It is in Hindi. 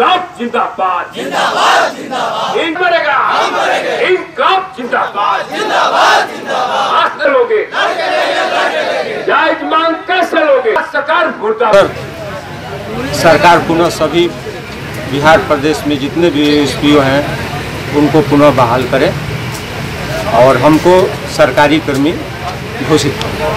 इनकलाब जिंदाबाद। जिंदाबाद जिंदाबाद। इन मरेगा। इनकलाब जिंदाबाद। जिंदाबाद जिंदाबाद। लोगे। जायज़ मांग कैसे लोगे? सरकार मुर्दाबाद। सरकार पुनः सभी बिहार प्रदेश में जितने भी एस हैं उनको पुनः बहाल करें और हमको सरकारी कर्मी घोषित करें।